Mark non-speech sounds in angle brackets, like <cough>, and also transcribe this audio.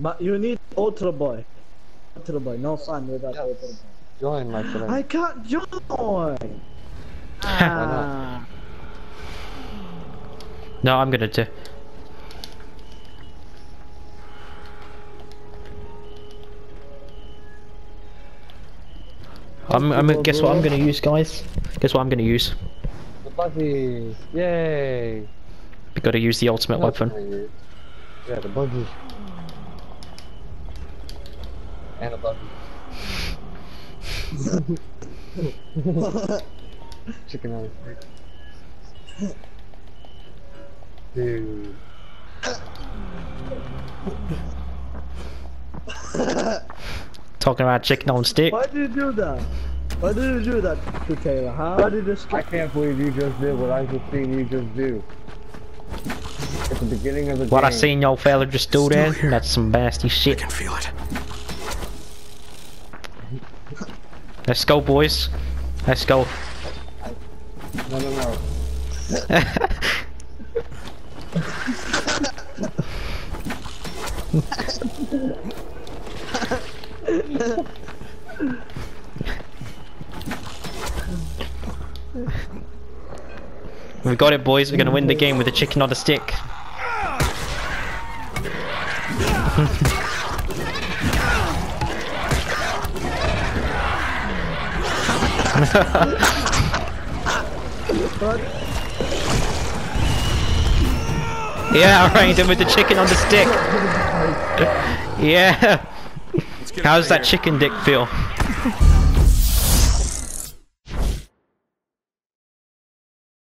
But you need Ultra Boy. Ultra Boy, no fun without Yeah. Ultra Boy. Join my friend. I can't join! ah. No, I'm gonna do. I'm, I'm, guess what I'm gonna use, guys? Guess what I'm gonna use? The buggies! Yay! We gotta use the ultimate weapon. Yeah, the buggy. And a buggy. Chicken on a stick. Dude. Talking about chicken on stick. Why did you do that? Why did you do that to Taylor, huh? Why did you I can't believe you just did what I just seen you just do. At the beginning of the What game. I seen y'all fella just do there, that's some nasty shit. I shit. can feel it. Let's go, boys. Let's go. No, no, no. We got it, boys. We're gonna win the game with a chicken on a stick. <laughs> <laughs> yeah, alright, then with the chicken on the stick. <laughs> yeah. How's that chicken dick feel?